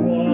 one.